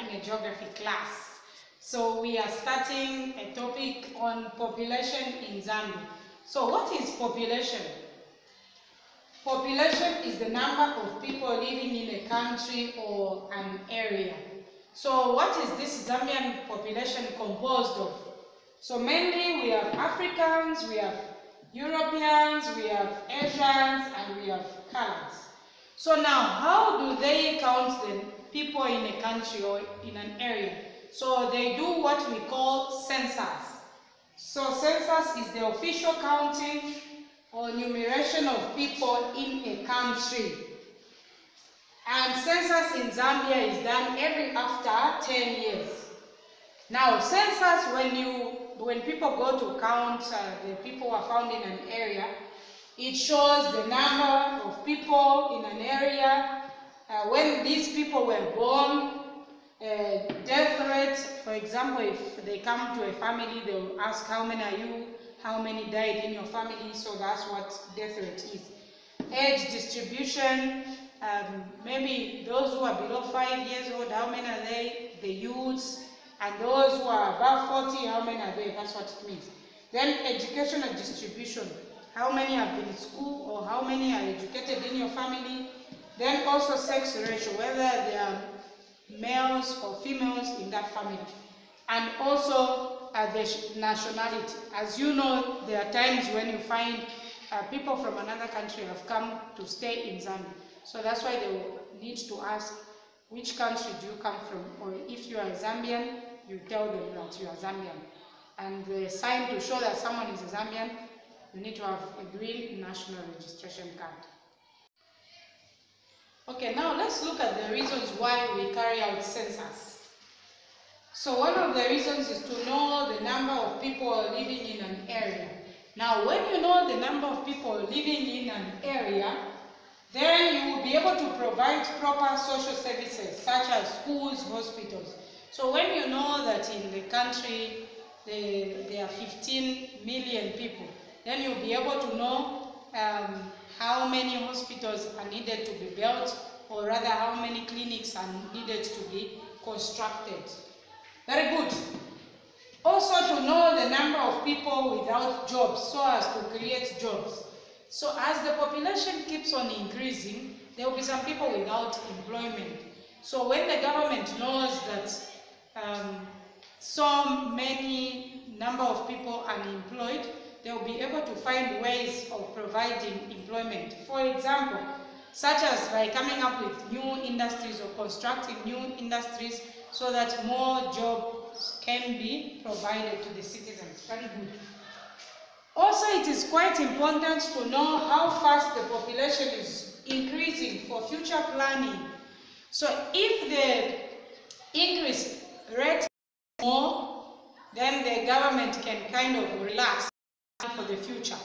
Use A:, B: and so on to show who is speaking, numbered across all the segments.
A: in a geography class. So we are starting a topic on population in Zambia. So what is population? Population is the number of people living in a country or an area. So what is this Zambian population composed of? So mainly we have Africans, we have Europeans, we have Asians, and we have colors. So now, how do they count the people in a country or in an area? So they do what we call census. So census is the official counting or enumeration of people in a country. And census in Zambia is done every after 10 years. Now, census, when you when people go to count uh, the people who are found in an area, it shows the number of people in an area, uh, when these people were born, uh, death rate, for example, if they come to a family, they'll ask how many are you, how many died in your family, so that's what death rate is. Age distribution, um, maybe those who are below five years old, how many are they? The youths, and those who are above 40, how many are they? That's what it means. Then educational distribution, how many have been in school or how many are educated in your family. Then also sex ratio, whether they are males or females in that family. And also uh, the nationality. As you know, there are times when you find uh, people from another country have come to stay in Zambia. So that's why they will need to ask which country do you come from? Or if you are Zambian, you tell them that you are Zambian. And the sign to show that someone is a Zambian, you need to have a green national registration card. Okay, now let's look at the reasons why we carry out census. So one of the reasons is to know the number of people living in an area. Now, when you know the number of people living in an area, then you will be able to provide proper social services such as schools, hospitals. So when you know that in the country the, there are 15 million people, then you'll be able to know um, how many hospitals are needed to be built or rather how many clinics are needed to be constructed. Very good. Also to know the number of people without jobs so as to create jobs. So as the population keeps on increasing, there will be some people without employment. So when the government knows that um, so many number of people unemployed, they will be able to find ways of providing employment. For example, such as by coming up with new industries or constructing new industries so that more jobs can be provided to the citizens. Very good. Also, it is quite important to know how fast the population is increasing for future planning. So if the increase rate is more, then the government can kind of relax for the future.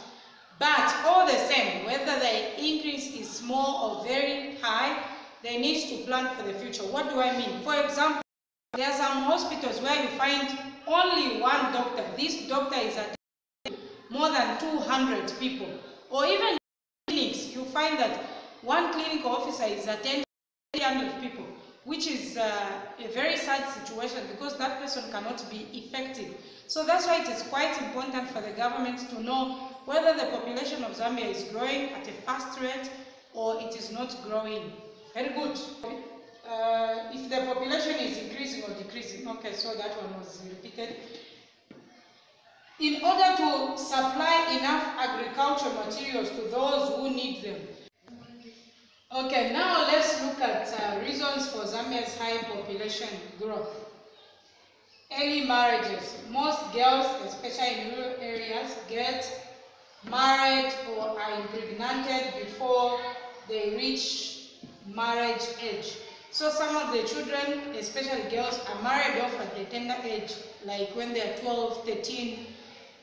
A: But all the same, whether the increase is small or very high, they need to plan for the future. What do I mean? For example, there are some hospitals where you find only one doctor. This doctor is at more than 200 people. Or even clinics, you find that one clinical officer is attending 300 people, which is uh, a very sad situation because that person cannot be effective. So that's why it is quite important for the government to know whether the population of Zambia is growing at a fast rate or it is not growing. Very good. Uh, if the population is increasing or decreasing, okay, so that one was repeated in order to supply enough agricultural materials to those who need them. Okay, now let's look at uh, reasons for Zambia's high population growth. Early marriages. Most girls, especially in rural areas, get married or are impregnated before they reach marriage age. So some of the children, especially girls, are married off at the tender age, like when they are 12, 13,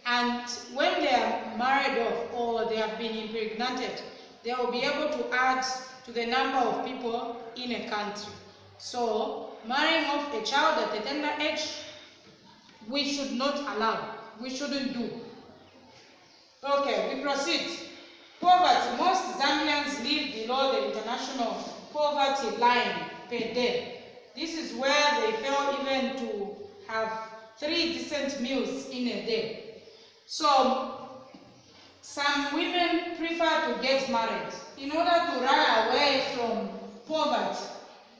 A: and when they are married off or they have been impregnated, they will be able to add to the number of people in a country. So, marrying off a child at a tender age, we should not allow. We shouldn't do. Okay, we proceed. Poverty. Most Zambians live below the international poverty line per day. This is where they fail even to have three decent meals in a day. So some women prefer to get married in order to run away from poverty.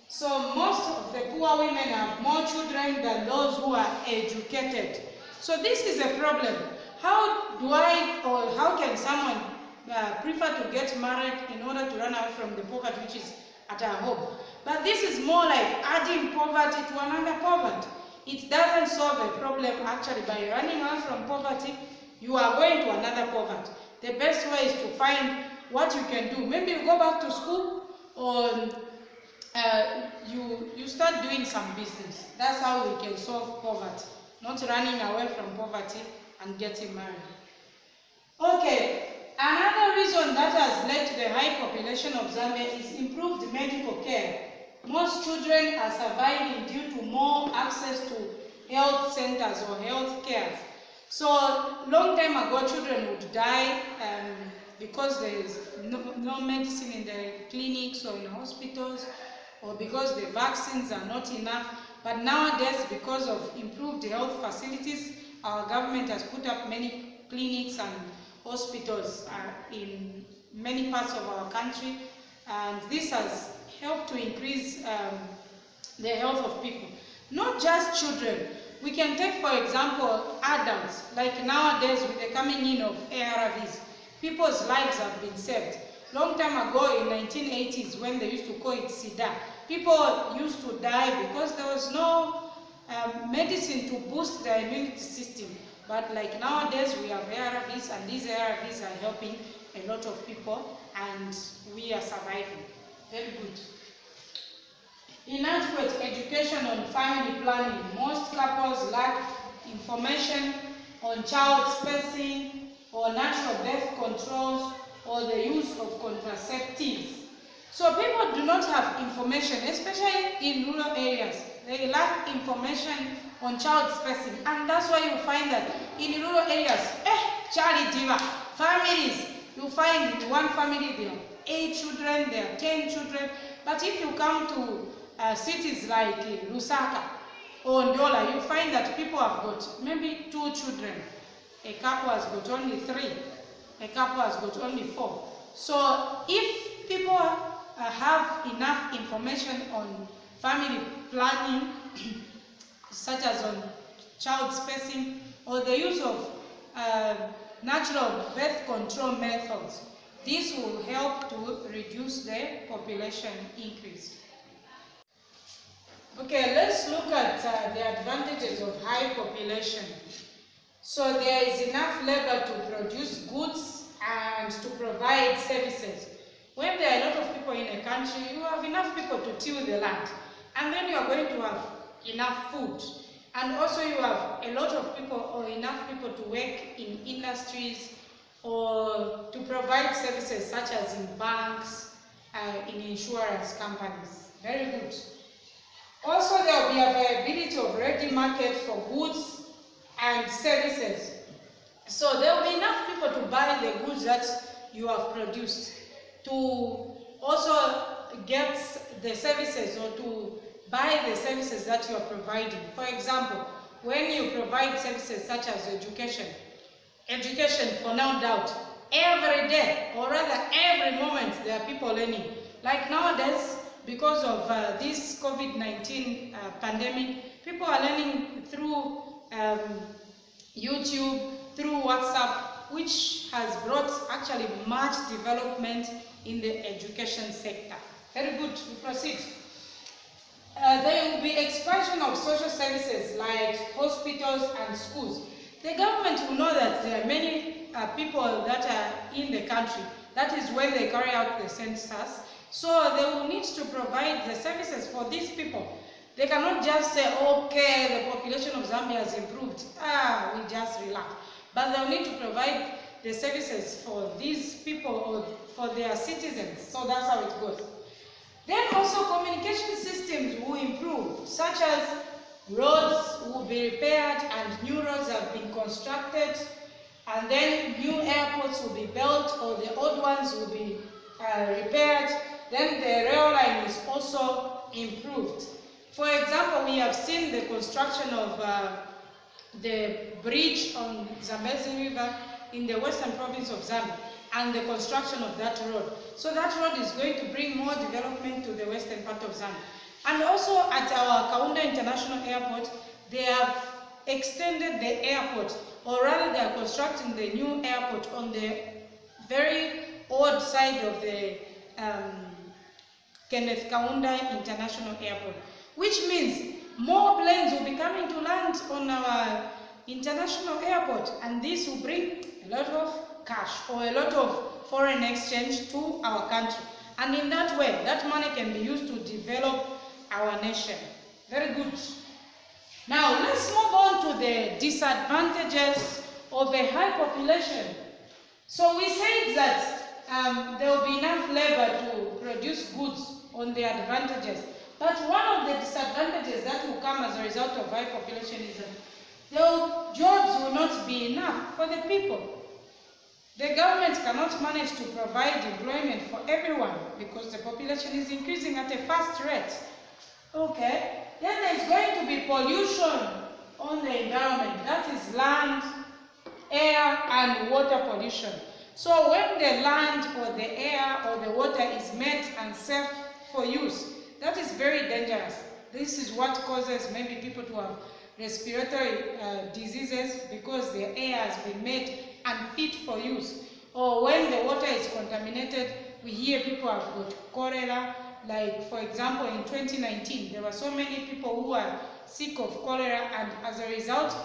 A: So most of the poor women have more children than those who are educated. So this is a problem. How do I or how can someone uh, prefer to get married in order to run away from the poverty which is at our home? But this is more like adding poverty to another poverty. It doesn't solve a problem actually by running away from poverty, you are going to another poverty. The best way is to find what you can do. Maybe you go back to school or uh, you, you start doing some business. That's how we can solve poverty, not running away from poverty and getting married. Okay, another reason that has led to the high population of Zambia is improved medical care. Most children are surviving due to more access to health centers or health care. So long time ago, children would die um, because there is no, no medicine in the clinics or in hospitals, or because the vaccines are not enough. But nowadays, because of improved health facilities, our government has put up many clinics and hospitals uh, in many parts of our country, and this has helped to increase um, the health of people. Not just children. We can take, for example, adults. Like nowadays, with the coming in of ARVs, people's lives have been saved. Long time ago, in 1980s, when they used to call it SIDA, people used to die because there was no um, medicine to boost their immunity system. But like nowadays, we have ARVs, and these ARVs are helping a lot of people, and we are surviving. Very good. Inadequate education on family planning. Most couples lack information on child spacing or natural birth controls or the use of contraceptives. So people do not have information, especially in rural areas. They lack information on child spacing. And that's why you find that in rural areas, eh, child diva, families, you find in one family there are eight children, there are ten children. But if you come to uh, cities like Lusaka or Ndola, you find that people have got maybe two children. A couple has got only three. A couple has got only four. So if people uh, have enough information on family planning, such as on child spacing or the use of uh, natural birth control methods, this will help to reduce the population increase. Okay, let's look at uh, the advantages of high population. So there is enough labor to produce goods and to provide services. When there are a lot of people in a country, you have enough people to till the land. And then you are going to have enough food. And also you have a lot of people or enough people to work in industries or to provide services such as in banks, uh, in insurance companies. Very good. Also, there will be availability of ready market for goods and services. So there will be enough people to buy the goods that you have produced, to also get the services or to buy the services that you are providing. For example, when you provide services such as education, education for no doubt, every day, or rather every moment, there are people learning. Like nowadays, because of uh, this COVID-19 uh, pandemic, people are learning through um, YouTube, through WhatsApp, which has brought actually much development in the education sector. Very good, we proceed. Uh, there will be expansion of social services like hospitals and schools. The government will know that there are many uh, people that are in the country. That is when they carry out the census. So they will need to provide the services for these people. They cannot just say, okay, the population of Zambia has improved. Ah, we just relax. But they'll need to provide the services for these people or for their citizens. So that's how it goes. Then also communication systems will improve, such as roads will be repaired and new roads have been constructed, and then new airports will be built or the old ones will be uh, repaired. Then the rail line is also improved. For example, we have seen the construction of uh, the bridge on Zambezi River in the western province of Zambia and the construction of that road. So that road is going to bring more development to the western part of Zambia. And also at our Kaunda International Airport, they have extended the airport, or rather they are constructing the new airport on the very old side of the um, Kenneth Kaunda International Airport, which means more planes will be coming to land on our international airport, and this will bring a lot of cash or a lot of foreign exchange to our country. And in that way, that money can be used to develop our nation. Very good. Now, let's move on to the disadvantages of a high population. So we said that um, there will be enough labor to produce goods on the advantages. But one of the disadvantages that will come as a result of high population is that the jobs will not be enough for the people. The government cannot manage to provide employment for everyone because the population is increasing at a fast rate. Okay, then there's going to be pollution on the environment. That is land, air, and water pollution. So when the land or the air or the water is made and safe for use, that is very dangerous. This is what causes maybe people to have respiratory uh, diseases because the air has been made unfit for use. Or when the water is contaminated, we hear people have got cholera. Like, for example, in 2019, there were so many people who were sick of cholera, and as a result,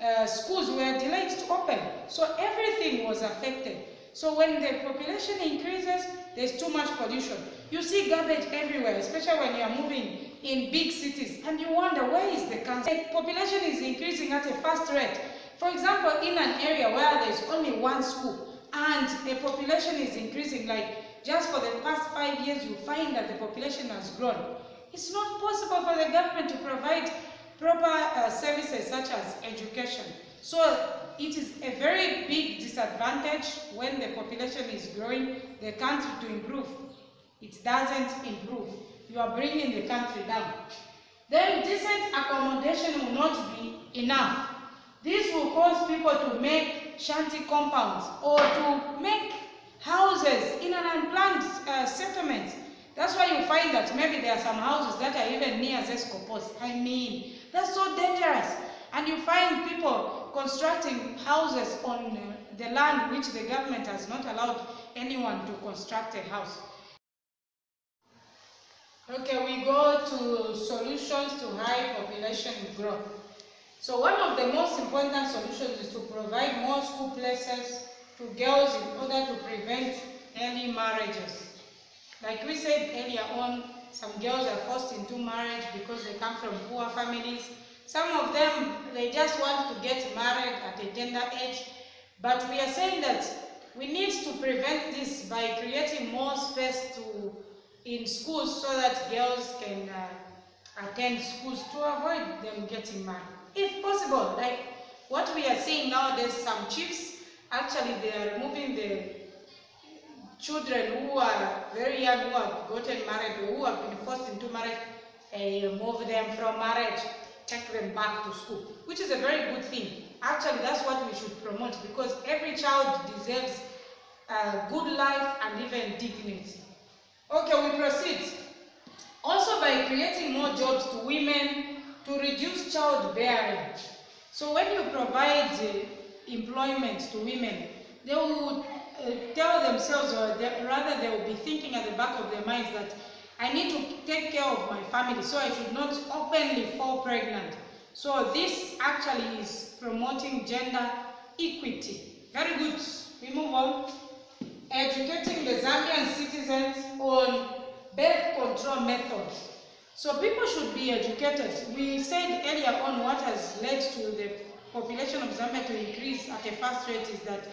A: uh, schools were delayed to open. So everything was affected. So when the population increases, there's too much pollution. You see garbage everywhere, especially when you are moving in big cities, and you wonder where is the cancer? The population is increasing at a fast rate. For example, in an area where there's only one school and the population is increasing, like just for the past five years, you find that the population has grown. It's not possible for the government to provide proper uh, services such as education. So it is a very big disadvantage when the population is growing, the country to improve. It doesn't improve. You are bringing the country down. Then decent accommodation will not be enough. This will cause people to make shanty compounds or to make houses in an unplanned uh, settlement. That's why you find that maybe there are some houses that are even near ZESCO poles. I mean, that's so dangerous. And you find people constructing houses on uh, the land which the government has not allowed anyone to construct a house. Okay, we go to solutions to high population growth. So one of the most important solutions is to provide more school places to girls in order to prevent early marriages. Like we said earlier on, some girls are forced into marriage because they come from poor families. Some of them, they just want to get married at a tender age. But we are saying that we need to prevent this by creating more space to in schools so that girls can uh, attend schools to avoid them getting married. If possible, like what we are seeing nowadays, some chiefs, actually they are removing the children who are very young, who have gotten married, or who have been forced into marriage, and move them from marriage, take them back to school, which is a very good thing. Actually, that's what we should promote because every child deserves a good life and even dignity. Okay, we proceed. Also by creating more jobs to women to reduce childbearing. So when you provide uh, employment to women, they will Uh, tell themselves, or they, rather they will be thinking at the back of their minds that I need to take care of my family, so I should not openly fall pregnant. So this actually is promoting gender equity. Very good. We move on. Educating the Zambian citizens on birth control methods. So people should be educated. We said earlier on what has led to the population of Zambia to increase at a fast rate is that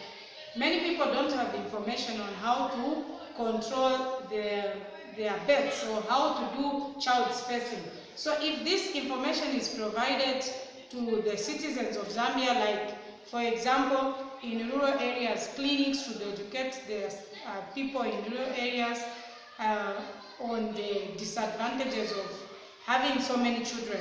A: many people don't have information on how to control their, their births or how to do child spacing. So if this information is provided to the citizens of Zambia, like for example, in rural areas, clinics should educate the uh, people in rural areas uh, on the disadvantages of having so many children.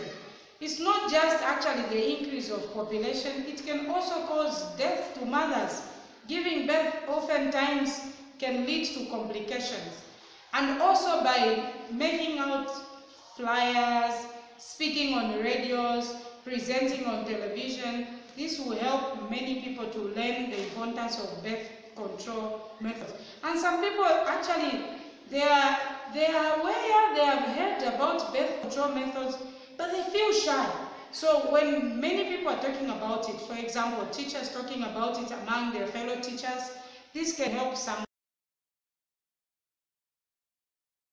A: It's not just actually the increase of population, it can also cause death to mothers. Giving birth oftentimes can lead to complications. And also by making out flyers, speaking on radios, presenting on television, this will help many people to learn the importance of birth control methods. And some people actually, they are, they are aware, they have heard about birth control methods, but they feel shy. So when many people are talking about it, for example, teachers talking about it among their fellow teachers, this can help some